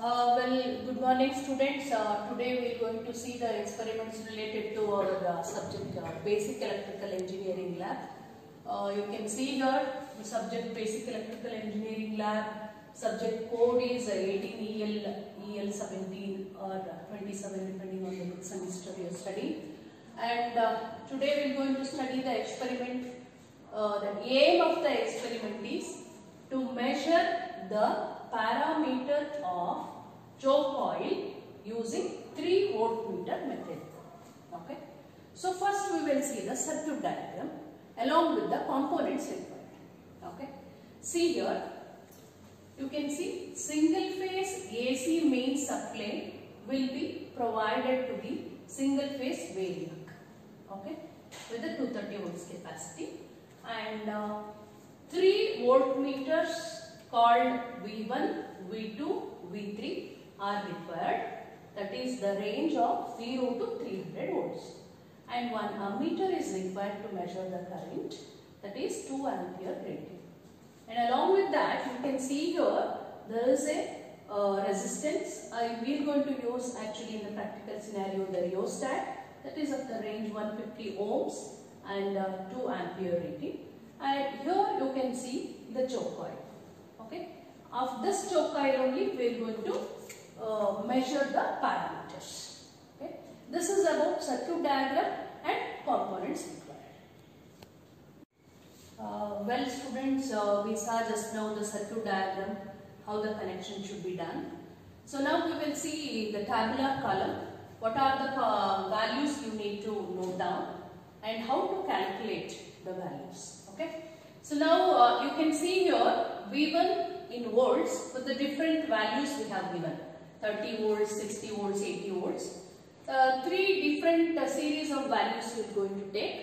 Uh, well, good morning students. Uh, today we are going to see the experiments related to our uh, subject uh, basic electrical engineering lab. Uh, you can see here the subject basic electrical engineering lab. Subject code is uh, 18 EL, EL 17 or uh, 27 depending on the semester you study. And uh, today we are going to study the experiment. The aim of the experiment is to measure the parameter of choke coil using 3 voltmeter method. Okay. So first we will see the circuit diagram along with the components required. Okay. See here, you can see single phase AC main supply will be provided to the single phase variac. Okay. With the 230 volts capacity and uh, 3 voltmeters called V1, V2, V3 are required. That is the range of 0 to 300 volts. And one ammeter is required to measure the current. That is 2 ampere rating. And along with that, you can see here there is a uh, resistance. Uh, we are going to use actually in the practical scenario the rheostat. That is of the range 150 ohms and uh, 2 ampere rating. And here you can see the choke coil. Of this coil only we are going to uh, measure the parameters. Okay. This is about circuit diagram and components required. Uh, well students, uh, we saw just now the circuit diagram, how the connection should be done. So now we will see the tabular column, what are the uh, values you need to note down and how to calculate the values. Okay. So now uh, you can see here V1 in volts with the different values we have given 30 volts, 60 volts, 80 volts. Uh, three different uh, series of values you are going to take.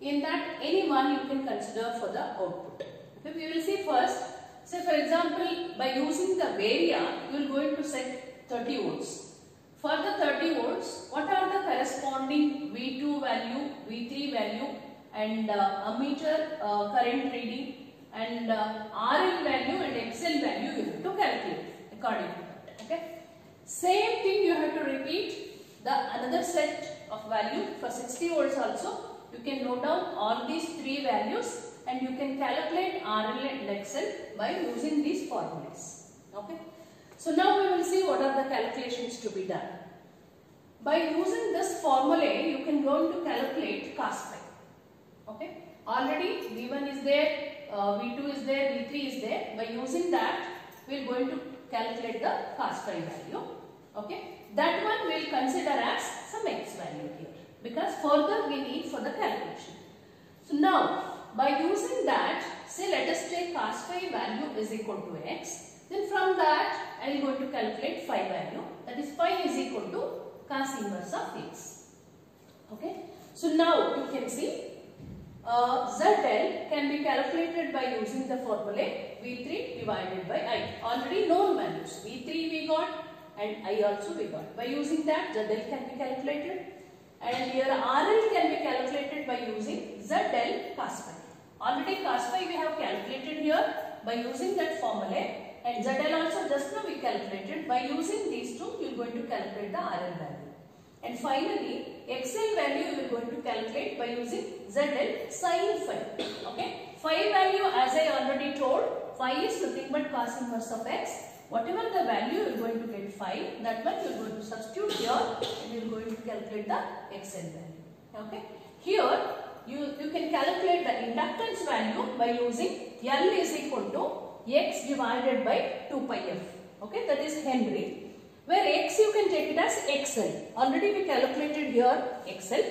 In that any one you can consider for the output. Okay, we will see first. Say for example by using the variac you are going to set 30 volts. For the 30 volts what are the corresponding V2 value, V3 value and uh, ammeter uh, current reading and uh, RL value and XL value you have to calculate according to that. Okay. Same thing you have to repeat the another set of value for 60 volts also. You can note down all these three values and you can calculate RL and XL by using these formulas. Okay. So now we will see what are the calculations to be done. By using this formula, you can go to calculate cos phi. Okay. Already V1 is there, uh, V2 is there, V3 is there. By using that, we are going to calculate the phi value. Okay. That one we will consider as some x value here because further we need for the calculation. So now, by using that, say let us take cos phi value is equal to x. Then from that, I am going to calculate phi value. That is phi is equal to cos inverse of x. Okay. So now you can see uh, ZL can be calculated by using the formula V3 divided by I. Already known values. V3 we got and I also we got. By using that ZL can be calculated and here RL can be calculated by using ZL cos phi. Already cos phi we have calculated here by using that formula and ZL also just now we calculated. By using these two you are going to calculate the RL value. And finally, XL value you are going to calculate by using ZL sin phi. Okay. Phi value as I already told, phi is nothing but cos inverse of x. Whatever the value you are going to get phi, that one you are going to substitute here and you are going to calculate the XL value. Okay. Here, you, you can calculate the inductance value by using L is equal to x divided by 2 pi f. Okay. That is Henry where x you can take it as XL. Already we calculated here XL.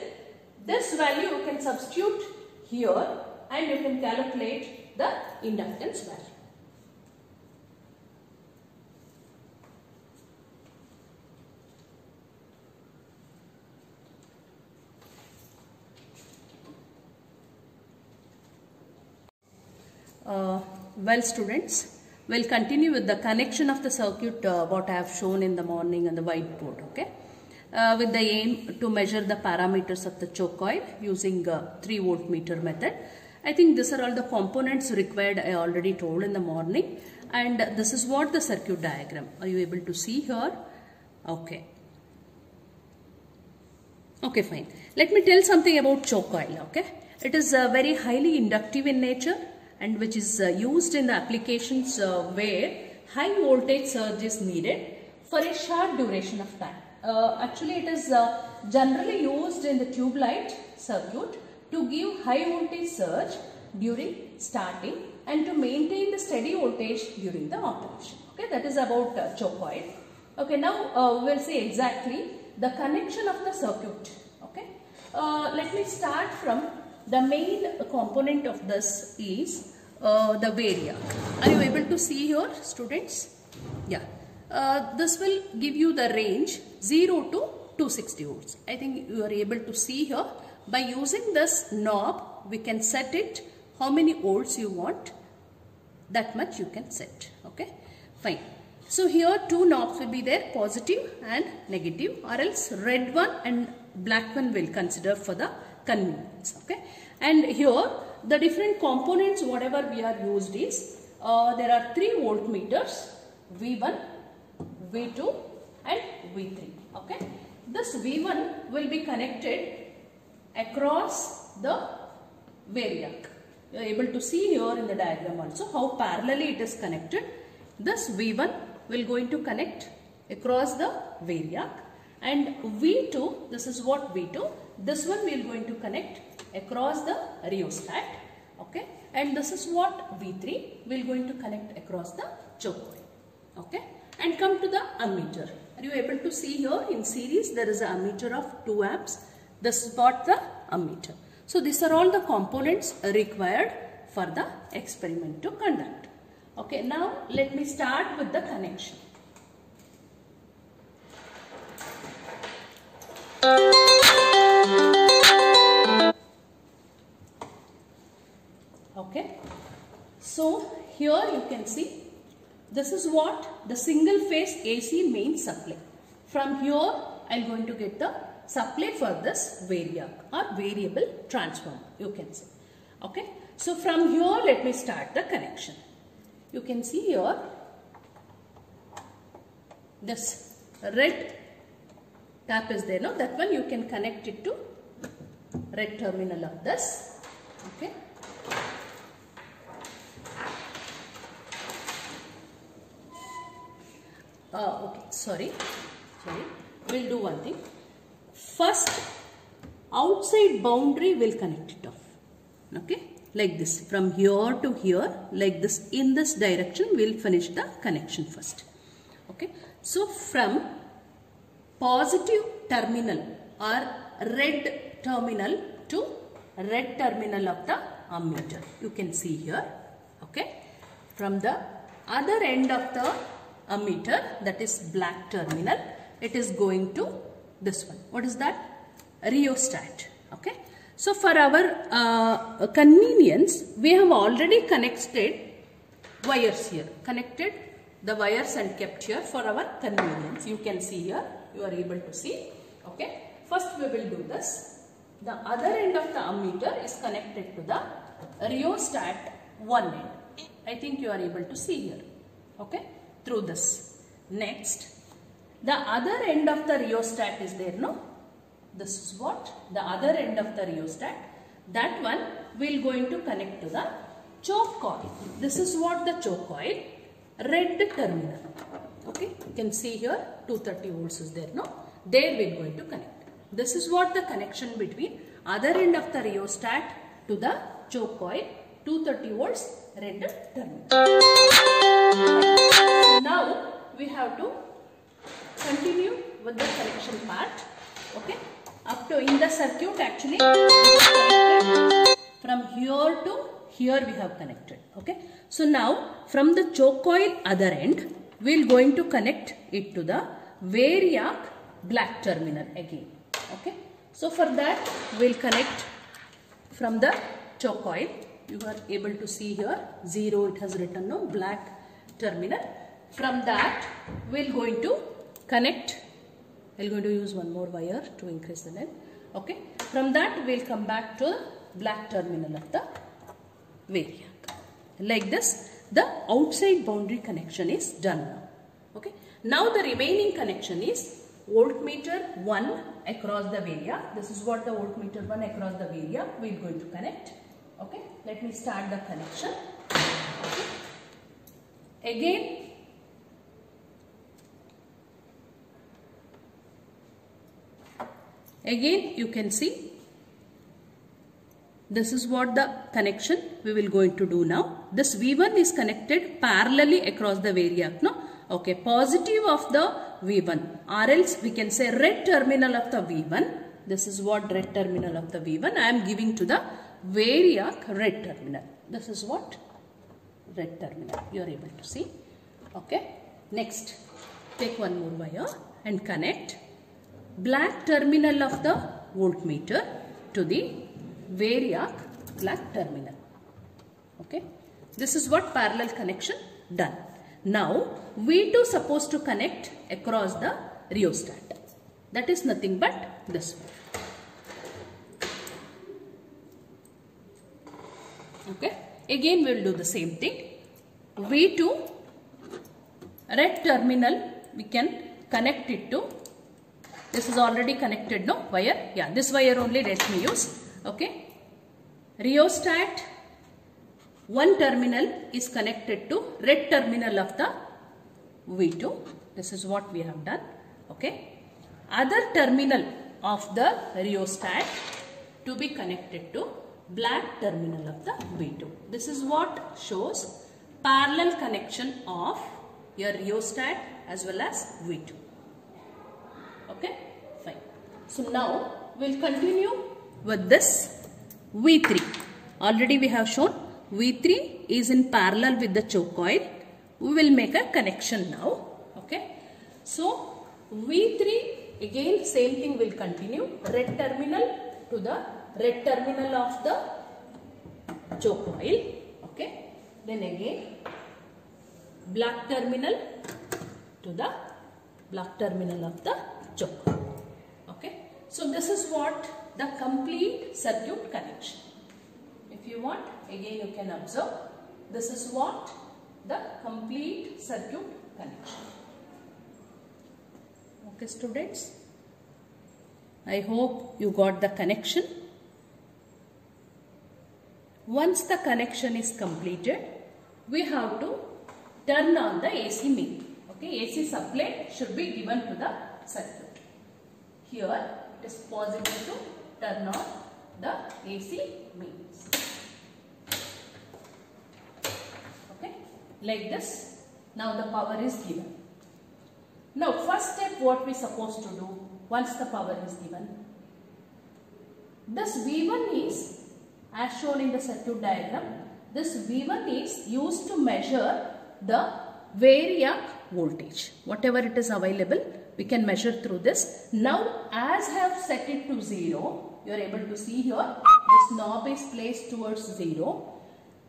This value you can substitute here and you can calculate the inductance value. Uh, well students, We'll continue with the connection of the circuit uh, what I have shown in the morning on the whiteboard. Okay. Uh, with the aim to measure the parameters of the choke coil using uh, 3 voltmeter method. I think these are all the components required I already told in the morning and this is what the circuit diagram. Are you able to see here? Okay. Okay, fine. Let me tell something about choke coil, okay? It is uh, very highly inductive in nature and which is uh, used in the applications uh, where high voltage surge is needed for a short duration of time. Uh, actually, it is uh, generally used in the tube light circuit to give high voltage surge during starting and to maintain the steady voltage during the operation. Okay, that is about uh, choke coil. Okay, now uh, we will see exactly the connection of the circuit. Okay, uh, let me start from the main component of this is uh, the variac. Are you able to see here, students? Yeah. Uh, this will give you the range 0 to 260 volts. I think you are able to see here. By using this knob, we can set it how many volts you want. That much you can set. Okay. Fine. So here two knobs will be there positive and negative or else red one and black one will consider for the convenience. Okay. And here the different components whatever we are used is uh, there are three voltmeters V1, V2 and V3. Okay. This V1 will be connected across the variac. You are able to see here in the diagram also how parallelly it is connected. This V1 will going to connect across the variac and V2, this is what V2, this one we are going to connect across the rheostat, okay, and this is what V3 we are going to connect across the choke coil, okay, and come to the ammeter. Are you able to see here in series there is a ammeter of 2 amps, this is what the ammeter. So these are all the components required for the experiment to conduct. Okay, now let me start with the connection. Okay, so here you can see this is what the single phase AC main supply. From here I am going to get the supply for this variac or variable transformer you can see Okay, so from here let me start the connection. You can see here this red tap is there no? That one you can connect it to red terminal of this okay? Uh, okay sorry sorry. We'll do one thing. First outside boundary will connect it off okay? Like this from here to here like this in this direction we'll finish the connection first okay? So from positive terminal or red terminal to red terminal of the ammeter. You can see here okay? From the other end of the ammeter that is black terminal it is going to this one. What is that? Rheostat okay? So for our uh, convenience we have already connected wires here. Connected the wires and kept here for our convenience. You can see here you are able to see. Okay? First we will do this. The other end of the ammeter is connected to the rheostat one end. I think you are able to see here. Okay? Through this. Next the other end of the rheostat is there no? This is what? The other end of the rheostat. That one we'll going to connect to the choke coil. This is what the choke coil? Red terminal okay? You can see here 230 volts is there no? There we are going to connect. This is what the connection between other end of the rheostat to the choke coil 230 volts red terminal. Now we have to continue with the connection part okay? Up to in the circuit actually from here to here we have connected okay? So now from the choke coil other end we are going to connect it to the variac black terminal again okay so for that we will connect from the choke coil you are able to see here 0 it has written no black terminal from that we are going to connect I am going to use one more wire to increase the length. Okay. From that we will come back to the black terminal of the variac. Like this the outside boundary connection is done now. Okay. Now the remaining connection is voltmeter 1 across the variac. This is what the voltmeter 1 across the variac we are going to connect. Okay. Let me start the connection. Okay. Again Again you can see this is what the connection we will going to do now. This V1 is connected parallelly across the variac. No? Okay, positive of the V1 or else we can say red terminal of the V1. This is what red terminal of the V1 I am giving to the variac red terminal. This is what red terminal you are able to see. Okay, next take one more wire and connect black terminal of the voltmeter to the variac black terminal. Okay. This is what parallel connection done. Now V2 supposed to connect across the rheostat. That is nothing but this one. Okay. Again we will do the same thing. V2 red terminal we can connect it to this is already connected no wire yeah this wire only let me use okay? Rheostat one terminal is connected to red terminal of the V2 this is what we have done. Okay? Other terminal of the rheostat to be connected to black terminal of the V2 this is what shows parallel connection of your rheostat as well as V2 okay? Fine. So now we'll continue with this V3 already we have shown V3 is in parallel with the choke coil we will make a connection now okay so V3 again same thing will continue red terminal to the red terminal of the choke coil okay then again black terminal to the black terminal of the choke. Okay. So this is what the complete circuit connection. If you want, again you can observe. This is what the complete circuit connection. Okay students. I hope you got the connection. Once the connection is completed, we have to turn on the AC main. Okay, AC supply should be given to the circuit. Here it is possible to turn on the AC mains. Okay, like this. Now the power is given. Now first step what we supposed to do once the power is given. This V1 is as shown in the circuit diagram. This V1 is used to measure the variac voltage. Whatever it is available, we can measure through this. Now, as I have set it to 0, you are able to see here, this knob is placed towards 0.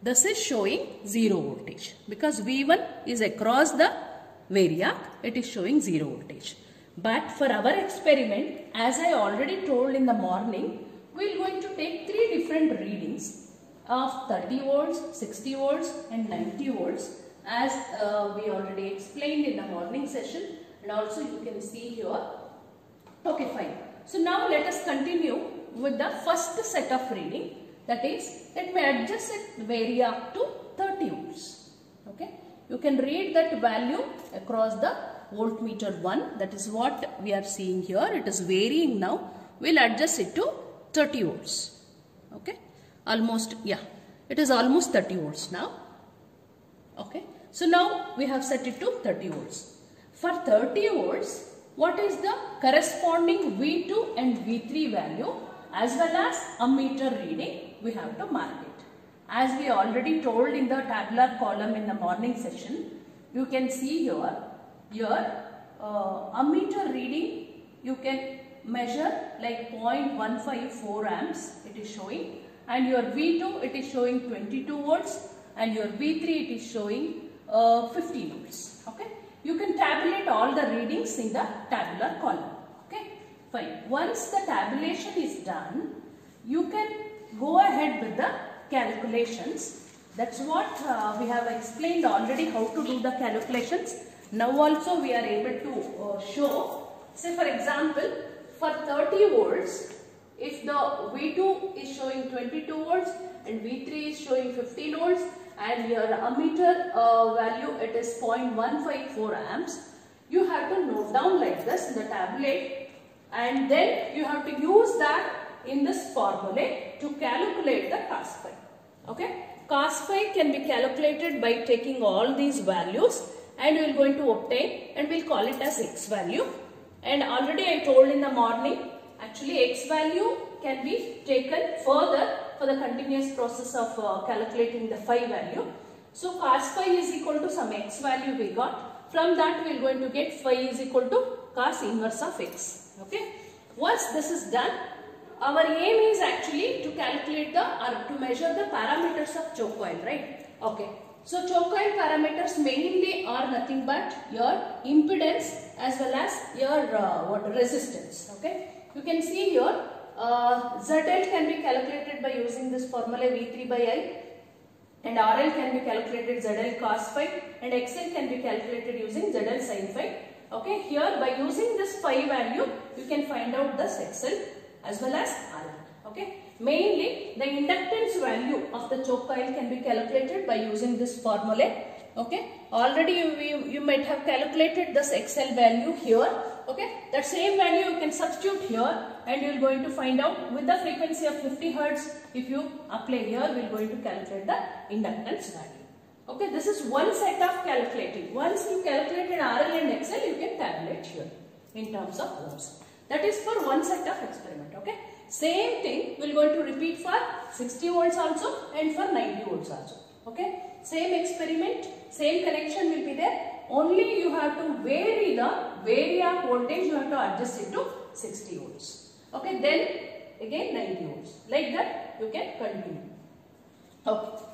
This is showing 0 voltage because V1 is across the variac, it is showing 0 voltage. But for our experiment, as I already told in the morning, we are going to take three different readings of 30 volts, 60 volts and 90 volts as uh, we already explained in the morning session and also you can see here. Okay fine. So now let us continue with the first set of reading that is let me adjust it vary up to 30 volts. Okay. You can read that value across the voltmeter 1 that is what we are seeing here. It is varying now. We will adjust it to 30 volts okay? Almost yeah. It is almost 30 volts now. Okay? So now we have set it to 30 volts for 30 volts what is the corresponding v2 and v3 value as well as a meter reading we have to mark it. As we already told in the tabular column in the morning session you can see here your uh, ammeter reading you can measure like 0.154 amps it is showing and your V2 it is showing 22 volts and your V3 it is showing uh, 50 volts okay? You can tabulate all the readings in the tabular column fine. Once the tabulation is done you can go ahead with the calculations. That's what uh, we have explained already how to do the calculations. Now also we are able to uh, show, say for example, for 30 volts, if the V2 is showing 22 volts and V3 is showing 15 volts and your ammeter uh, value it is 0.154 amps, you have to note down like this in the tablet and then you have to use that in this formula to calculate the cos phi. Okay. Cos phi can be calculated by taking all these values and we are going to obtain and we'll call it as x value. And already I told in the morning actually x value can be taken further for the continuous process of uh, calculating the phi value. So cos phi is equal to some x value we got. From that we are going to get phi is equal to cos inverse of x. Okay. Once this is done, our aim is actually to calculate the or to measure the parameters of choke coil, right? Okay. So choke coil parameters mainly are nothing but your impedance as well as your uh, what resistance. Okay. You can see here uh, ZL can be calculated by using this formula V3 by I and RL can be calculated ZL cos phi and XL can be calculated using ZL sin phi. Okay, here by using this phi value you can find out this XL as well as RL. Okay, mainly the inductance value of the choke coil can be calculated by using this formula. Okay, already you, you, you might have calculated this XL value here. Okay, that same value you can substitute here and you are going to find out with the frequency of 50 Hertz if you apply here we are going to calculate the inductance value. Okay, this is one set of calculating. Once you calculated RL and XL you can tabulate here in terms of ohms. That is for one set of experiment. Okay. Same thing we are going to repeat for 60 volts also and for 90 volts also. Okay. Same experiment, same connection will be there. Only you have to vary the variac voltage, you have to adjust it to 60 volts. Okay. Then again 90 volts. Like that you can continue. Okay.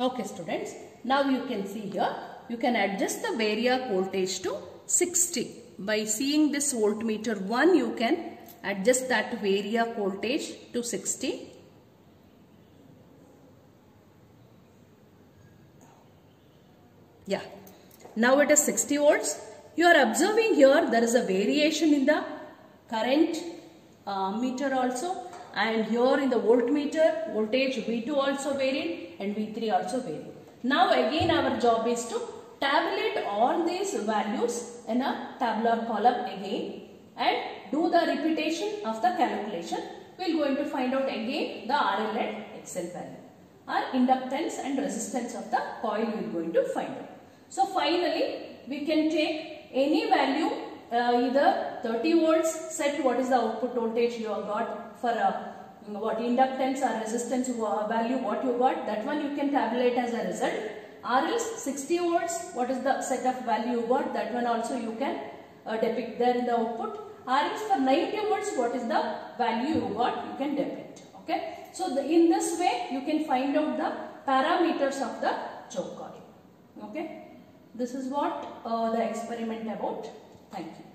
Okay students, now you can see here, you can adjust the variac voltage to 60. By seeing this voltmeter 1, you can adjust that variac voltage to 60. Yeah, now it is 60 volts. You are observing here there is a variation in the current uh, meter also and here in the voltmeter voltage V2 also varied and V3 also vary. Now again our job is to tabulate all these values in a tabular column again and do the repetition of the calculation. We are going to find out again the RL and XL value or inductance and resistance of the coil we are going to find out. So finally we can take any value uh, either 30 volts set what is the output voltage you have got for uh, what inductance or resistance value what you got that one you can tabulate as a result. RL's 60 volts what is the set of value you got that one also you can uh, depict there in the output. RL's for 90 volts what is the value you got you can depict okay. So the, in this way you can find out the parameters of the choke coil okay. This is what uh, the experiment about. Thank you.